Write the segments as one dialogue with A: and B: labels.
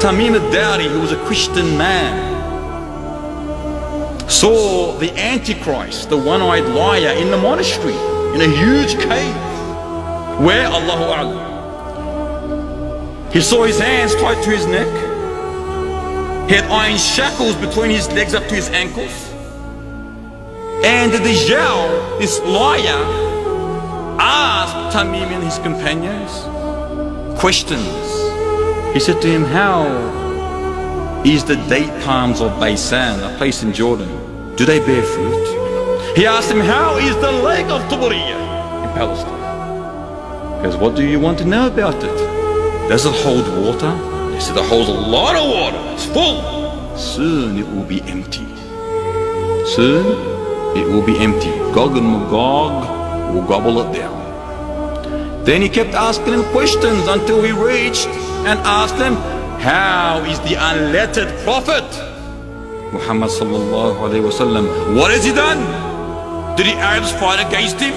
A: Tamim al-Dari, who was a Christian man, saw the Antichrist, the one-eyed liar, in the monastery, in a huge cave. Where? Allahu A'lam. He saw his hands tied to his neck. He had iron shackles between his legs up to his ankles. And the Dajjal, this liar, asked Tamim and his companions questions. He said to him, how is the date palms of Baysan, a place in Jordan, do they bear fruit? He asked him, how is the lake of Tuburiyah in Palestine? Because what do you want to know about it? Does it hold water? He said, it holds a lot of water. It's full. Soon it will be empty. Soon it will be empty. Gog and Magog will gobble it down. Then he kept asking him questions until he reached and asked him, how is the unlettered prophet? Muhammad sallallahu alayhi wasallam, what has he done? Did the Arabs fight against him?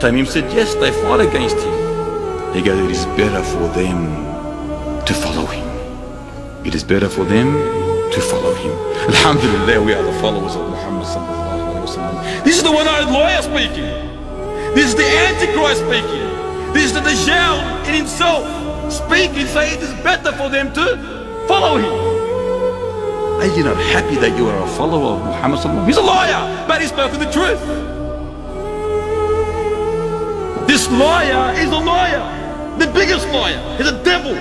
A: Tamim said, yes, they fought against him. He goes, it is better for them to follow him. It is better for them to follow him. Alhamdulillah, we are the followers of Muhammad sallallahu alayhi wasallam. This is the one-eyed lawyer speaking. This is the Antichrist speaking. This is the Dajjal in himself speaking, saying it is better for them to follow him. Are you not happy that you are a follower of Muhammad He's a liar, but he spoke the truth. This liar is a liar, the biggest liar. He's a devil.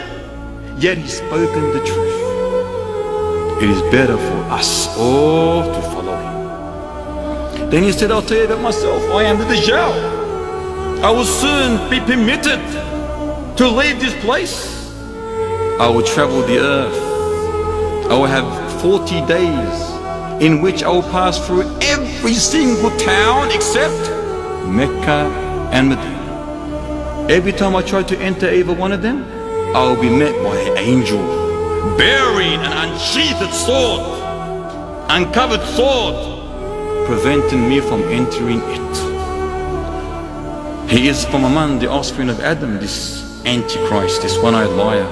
A: Yet he's spoken the truth. It is better for us all to follow him. Then he said, I'll tell you about myself. I am the Dajjal. I will soon be permitted to leave this place. I will travel the earth. I will have 40 days in which I will pass through every single town except Mecca and Medina. Every time I try to enter either one of them, I will be met by an angel bearing an unsheathed sword, uncovered sword, preventing me from entering it. He is from among the offspring of Adam, this Antichrist, this one-eyed liar.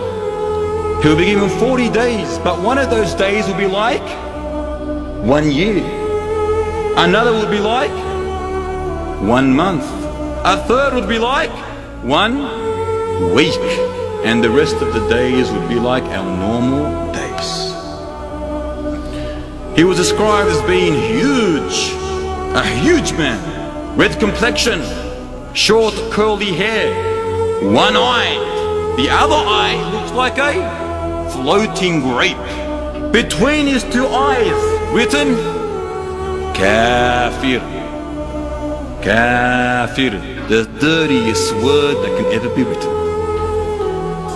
A: He will be given 40 days, but one of those days will be like one year. Another will be like one month. A third would be like one week. And the rest of the days would be like our normal days. He was described as being huge, a huge man, red complexion, short curly hair, one eye. The other eye looks like a floating grape. Between his two eyes, written Kafir. Kafir, the dirtiest word that can ever be written.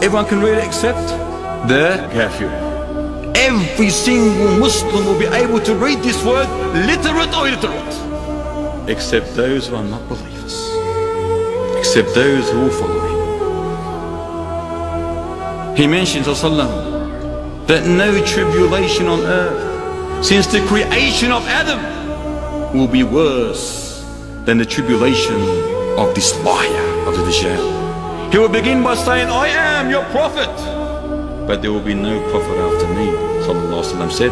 A: Everyone can read it except the Kafir. Every single Muslim will be able to read this word, literate or illiterate, except those who are not believers, except those who follow him. He mentions, Sallallahu that no tribulation on earth since the creation of Adam will be worse than the tribulation of this liar of the Dajjal. He will begin by saying, I am your prophet. But there will be no prophet after me, Sallallahu said.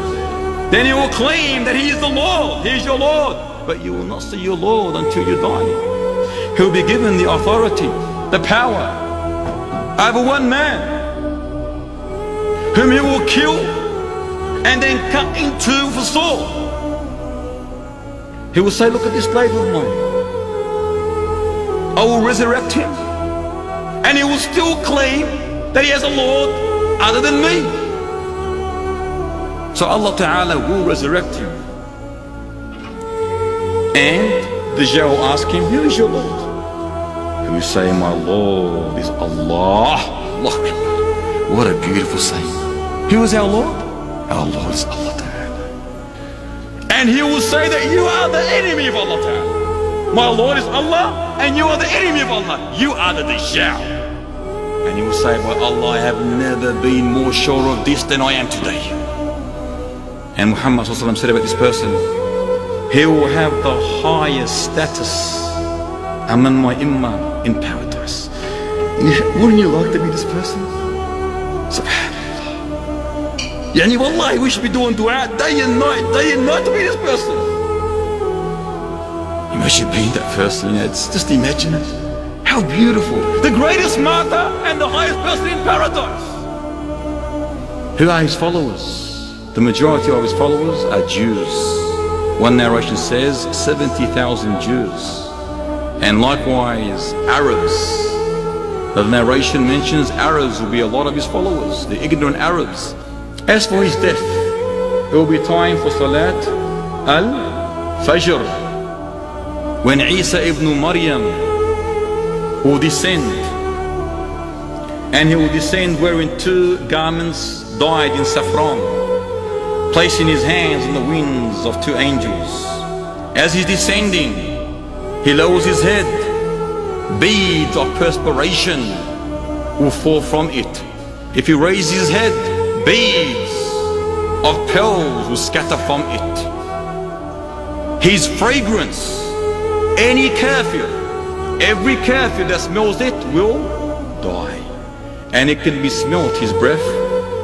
A: Then he will claim that he is the Lord, he is your Lord. But you will not see your Lord until you die. He will be given the authority, the power over one man whom he will kill and then cut in two for sword. He will say, look at this slave of mine. I will resurrect him. And he will still claim that he has a Lord other than me. So Allah Ta'ala will resurrect him. And the Dajjal will ask him, who is your Lord? He will say, my Lord is Allah. Look, What a beautiful saying. Who is our Lord? Our Lord is Allah Ta'ala. And he will say that you are the enemy of Allah Ta'ala. My Lord is Allah and you are the enemy of Allah. You are the Dajjal. And he will say, by Allah, I have never been more sure of this than I am today. And Muhammad said about this person, he will have the highest status among my ummah in paradise. Wouldn't you like to be this person? SubhanAllah. Yani wallahi we should be doing dua day and night, day and night to be this person. Imagine being that person, know, it's just imagine it. How beautiful. The greatest martyr and the highest person in paradise. Who are his followers? The majority of his followers are Jews. One narration says 70,000 Jews. And likewise Arabs. The narration mentions Arabs will be a lot of his followers, the ignorant Arabs. As for his death, it will be time for Salat al-Fajr. When Isa ibn Maryam will descend, and he will descend wearing two garments dyed in saffron, placing his hands in the wings of two angels. As he's descending, he lowers his head, beads of perspiration will fall from it. If he raises his head, beads of pearls will scatter from it. His fragrance, any kafir, every kafir that smells it will die. And it can be smelt, his breath,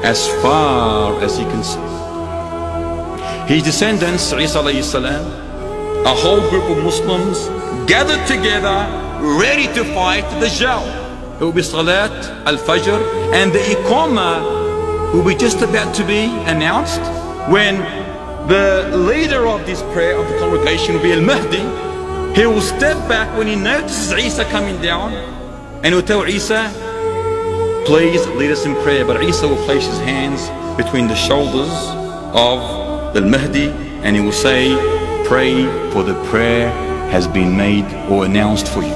A: as far as he can see. His descendants, Isa salam, a whole group of Muslims gathered together, ready to fight the Dajjal. It will be Salat al-Fajr and the Iqamah will be just about to be announced when the leader of this prayer of the congregation will be Al-Mahdi. He will step back when he notices Isa coming down and he will tell Isa, please lead us in prayer. But Isa will place his hands between the shoulders of the Mahdi and he will say, pray for the prayer has been made or announced for you.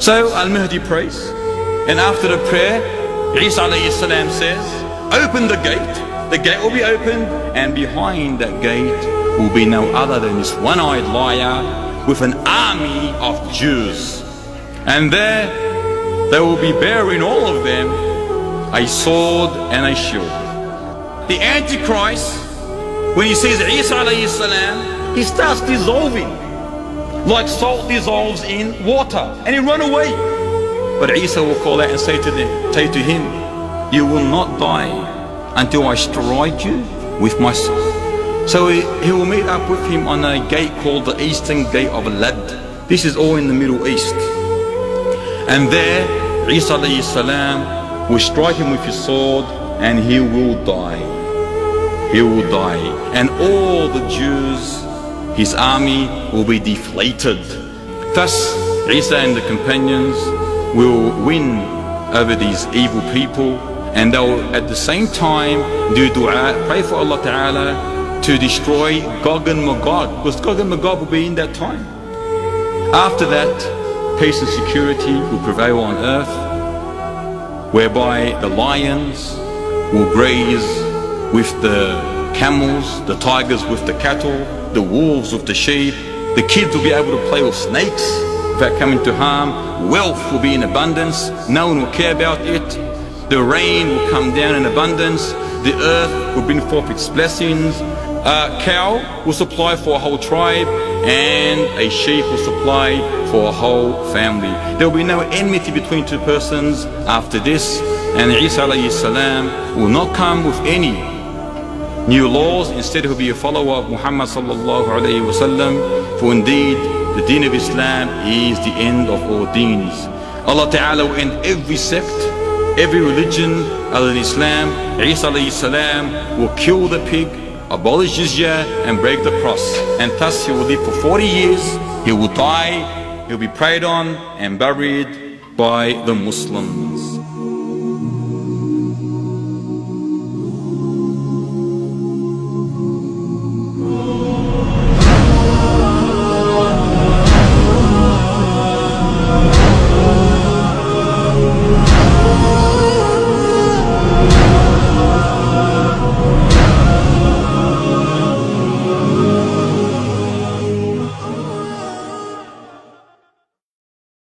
A: So Al-Mahdi prays and after the prayer, Isa salam says, open the gate. The gate will be opened and behind that gate will be no other than this one-eyed liar with an army of Jews. And there they will be bearing all of them a sword and a shield. The Antichrist, when he sees Isa alayhi salam, he starts dissolving like salt dissolves in water and he run away. But Isa will call out and say to them, say to him, you will not die until I strike you with my sword. So he, he will meet up with him on a gate called the Eastern Gate of Ludd. This is all in the Middle East. And there, Isa alayhi salam will strike him with his sword and he will die. He will die. And all the Jews, his army will be deflated. Thus, Isa and the companions will win over these evil people and they'll at the same time do dua, pray for Allah Ta'ala to destroy Gog and Magog because Gog and Magog will be in that time. After that, peace and security will prevail on earth whereby the lions will graze with the camels, the tigers with the cattle, the wolves with the sheep, the kids will be able to play with snakes without coming to harm, wealth will be in abundance, no one will care about it, the rain will come down in abundance, the earth will bring forth its blessings, a cow will supply for a whole tribe, and a sheep will supply for a whole family. There will be no enmity between two persons after this, and Isa salam will not come with any new laws. Instead, he'll be a follower of Muhammad sallallahu alayhi wasallam. For indeed, the deen of Islam is the end of all deens. Allah Ta'ala will end every sect, every religion other than Islam. Isa salam will kill the pig abolish jizya and break the cross. And thus he will live for 40 years, he will die, he will be prayed on and buried by the Muslims.